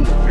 hell.